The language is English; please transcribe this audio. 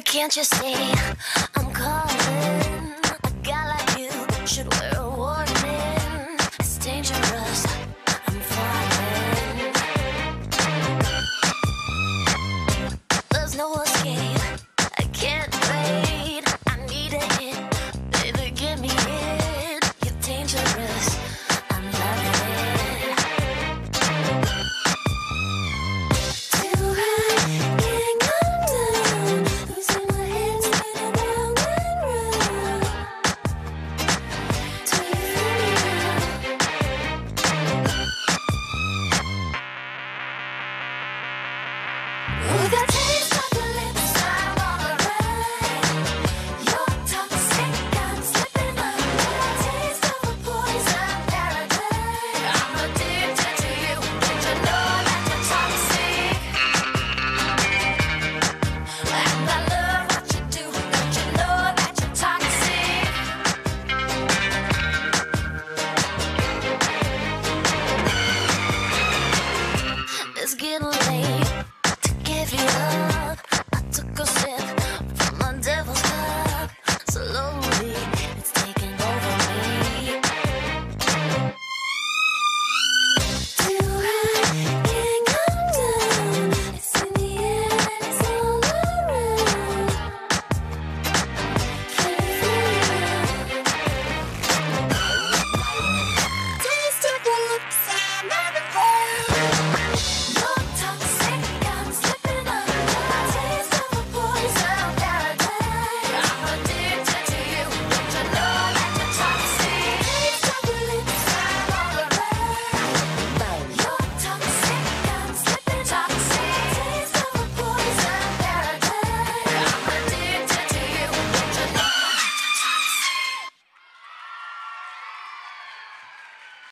can't you see?